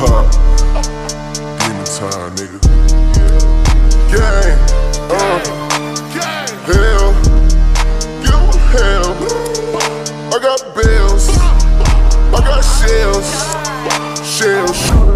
Huh. Demon time, nigga. Gang. Uh. Hell. Give hell. I got bills. I got shells. Shells.